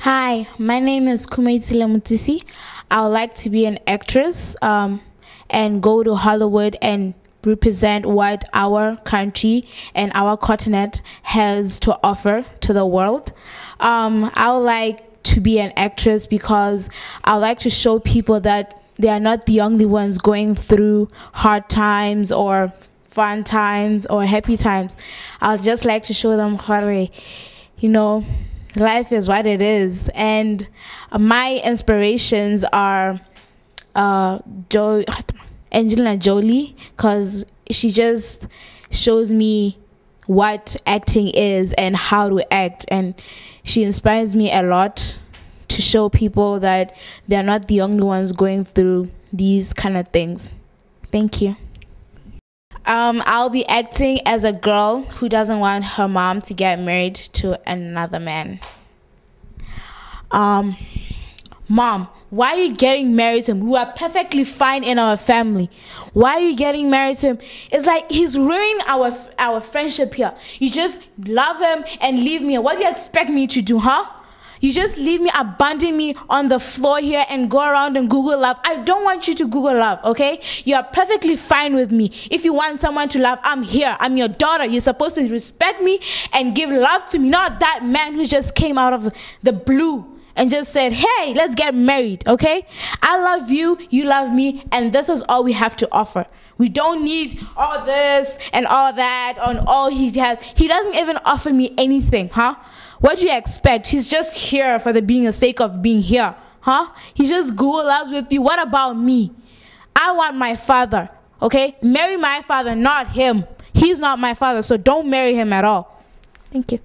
Hi, my name is Khumoetsile Motsisi. I would like to be an actress um, and go to Hollywood and represent what our country and our continent has to offer to the world. Um, I would like to be an actress because I would like to show people that they are not the only ones going through hard times or fun times or happy times. I'd just like to show them how, you know, life is what it is. And my inspirations are uh, jo- Angelina Jolie because she just shows me what acting is and how to act. And she inspires me a lot to show people that they're not the only ones going through these kind of things. Thank you. Um, I'll be acting as a girl who doesn't want her mom to get married to another man. Um, mom, why are you getting married to him? We are perfectly fine in our family. Why are you getting married to him? It's like he's ruining our our friendship here. You just love him and leave me. What do you expect me to do, huh? You just leave me, abandon me on the floor here and go around and Google love. I don't want you to Google love, okay? You are perfectly fine with me. If you want someone to love, I'm here. I'm your daughter. You're supposed to respect me and give love to me, not that man who just came out of the blue and just said, hey, let's get married, okay? I love you, you love me, and this is all we have to offer. We don't need all this and all that and all he has. He doesn't even offer me anything, huh? What do you expect? He's just here for the being sake of being here, huh? He just Google loves with you. What about me? I want my father, okay? Marry my father, not him. He's not my father, so don't marry him at all. Thank you.